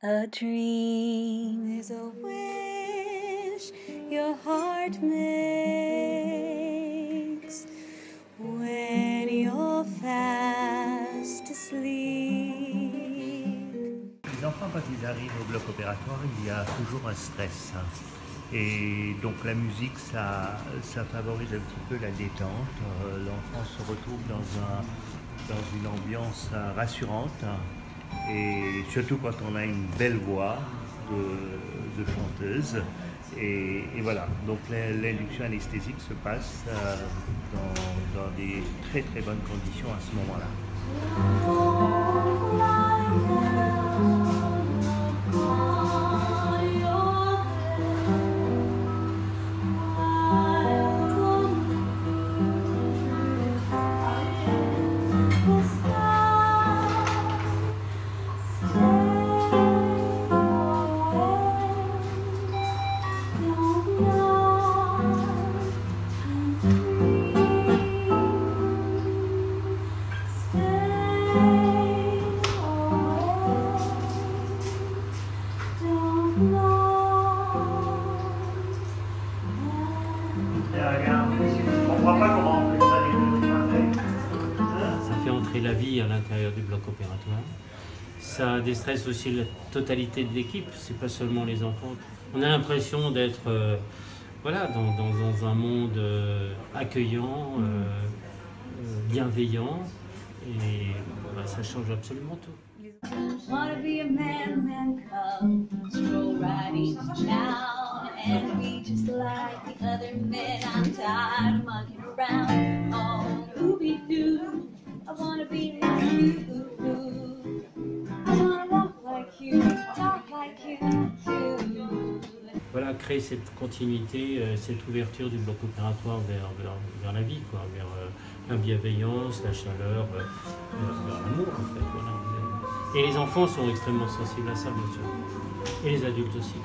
A dream is a wish your heart makes when you're fast asleep. Les enfants, quand ils arrivent au bloc opératoire, il y a toujours un stress. Et donc la musique, ça, ça favorise un petit peu la détente. Euh, L'enfant se retrouve dans, un, dans une ambiance rassurante. Et surtout quand on a une belle voix de, chanteuse. Et, voilà, donc l'in- l'induction anesthésique se passe euh, dans, dans des très très bonnes conditions à ce moment-là. Ça fait entrer la vie à l'intérieur du bloc opératoire. Ça déstresse aussi la totalité de l'équipe, c'est pas seulement les enfants. On a l'impression d'être euh, voilà, dans, dans- dans un monde euh, accueillant, euh, bienveillant, et voilà, ça change absolument tout. Just like the other men. I'm tired of mucking around. Oh, doobie doo, I wanna be like you. I wanna walk like you, talk like you. Voilà, créer cette continuité, euh, cette ouverture du bloc opératoire vers, vers, vers la vie, quoi, vers euh, la bienveillance, la chaleur, euh, vers, vers l'amour en fait. Voilà. Et les enfants sont extrêmement sensibles à ça, bien sûr. Et les adultes aussi.